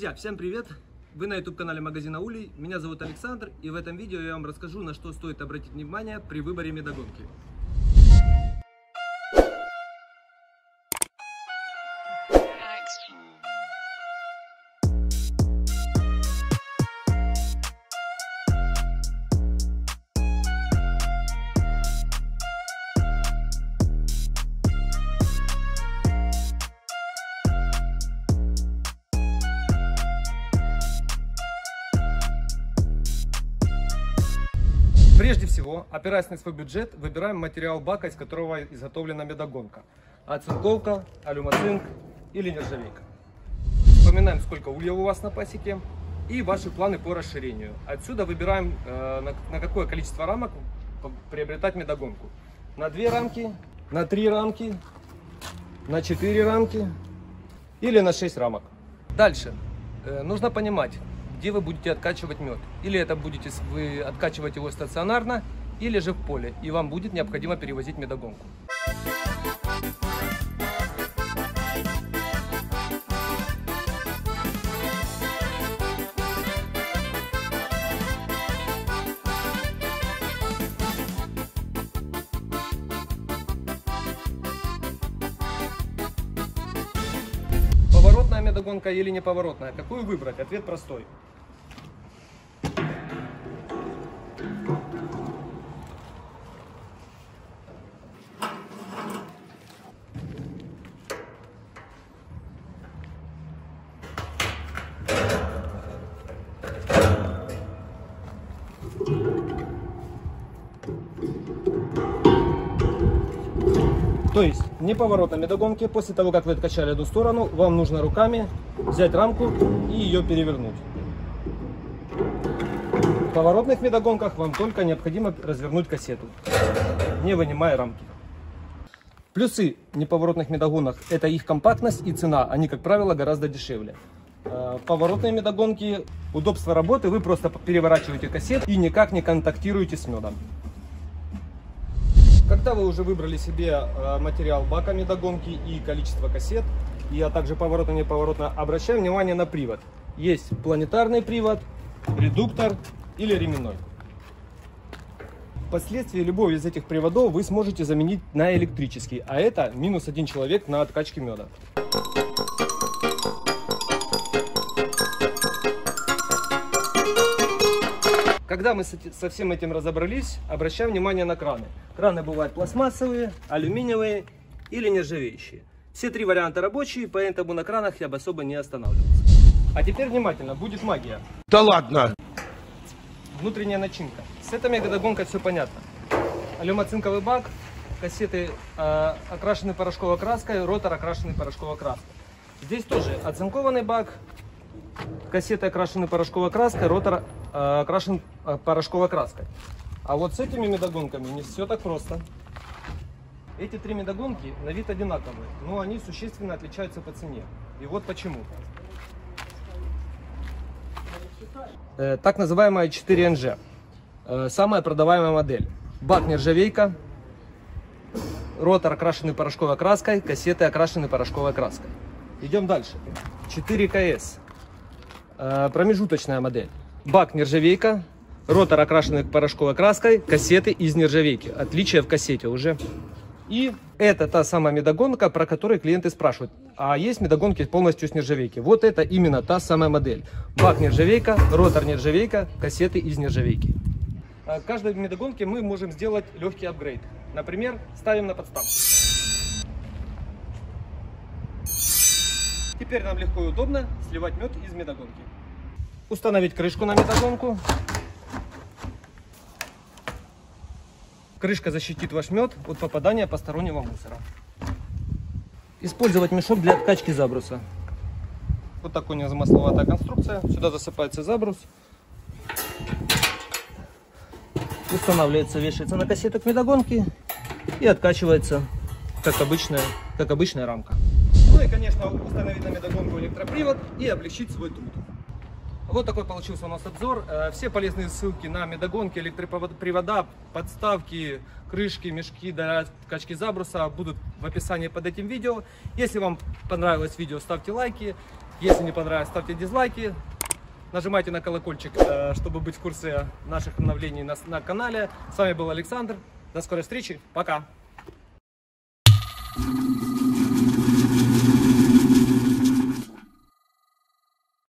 Друзья, всем привет! Вы на YouTube канале магазина Улей. Меня зовут Александр, и в этом видео я вам расскажу, на что стоит обратить внимание при выборе медогонки. Прежде всего, опираясь на свой бюджет, выбираем материал бака, из которого изготовлена медогонка. Оцинковка, алюмоцинк или нержавейка. Вспоминаем, сколько улья у вас на пасеке и ваши планы по расширению. Отсюда выбираем, э, на, какое количество рамок приобретать медогонку. На две рамки, на три рамки, на четыре рамки или на 6 рамок. Дальше. Э, нужно понимать, где вы будете откачивать мед. Или это будете вы откачивать его стационарно, или же в поле, и вам будет необходимо перевозить медогонку. Медогонка или неповоротная? Какую выбрать? Ответ простой. То есть, неповоротной медогонки, после того, как вы откачали одну сторону, вам нужно руками взять рамку и ее перевернуть. В поворотных медогонках вам только необходимо развернуть кассету, не вынимая рамки. Плюсы неповоротных медогонок – это их компактность и цена. Они, как правило, гораздо дешевле. Э, поворотные медогонки, удобство работы, вы просто переворачиваете кассету и никак не контактируете с медом. Когда вы уже выбрали себе э, материал бака медогонки и количество кассет, и а также поворотно неповоротно, обращаем внимание на привод. Есть планетарный привод, редуктор или ременной. Впоследствии любой из этих приводов вы сможете заменить на электрический, а это минус один человек на откачке меда. Когда мы со всем этим разобрались, обращаем внимание на краны. Краны бывают пластмассовые, алюминиевые или нержавеющие. Все три варианта рабочие, поэтому на кранах я бы особо не останавливался. А теперь внимательно, будет магия. Да ладно! Внутренняя начинка. С этой мегадогонкой все понятно. Алюмоцинковый бак, кассеты э, окрашены порошковой краской, ротор окрашенный порошковой краской. Здесь тоже оцинкованный бак, кассеты окрашены порошковой краской, ротор э, окрашен э, порошковой краской. А вот с этими медогонками не все так просто. Эти три медогонки на вид одинаковые, но они существенно отличаются по цене. И вот почему. Э, так называемая 4NG. Э, самая продаваемая модель. Бак нержавейка, ротор окрашенный порошковой краской, кассеты окрашены порошковой краской. Идем дальше. 4КС. Э, промежуточная модель. Бак нержавейка, ротор окрашенный порошковой краской, кассеты из нержавейки. Отличие в кассете уже. И это та самая медогонка, про которую клиенты спрашивают. А есть медогонки полностью с нержавейки. Вот это именно та самая модель. Бак нержавейка, ротор нержавейка, кассеты из нержавейки. Э, каждой медогонке мы можем сделать легкий апгрейд. Например, ставим на подставку. Теперь нам легко и удобно сливать мед из медогонки. Установить крышку на медогонку. Крышка защитит ваш мед от попадания постороннего мусора. Использовать мешок для откачки забруса. Вот такая у него замысловатая конструкция. Сюда засыпается забрус. Устанавливается, вешается на кассеток медогонки и откачивается, как обычная, как обычная рамка. Ну и, конечно, установить на медогонку электропривод и облегчить свой труд. Вот такой получился у нас обзор. Э, все полезные ссылки на медогонки, электропривода, подставки, крышки, мешки для качки забруса будут в описании под этим видео. Если вам понравилось видео, ставьте лайки. Если не понравилось, ставьте дизлайки. Нажимайте на колокольчик, э, чтобы быть в курсе наших обновлений на, на канале. С вами был Александр. До скорой встречи. Пока.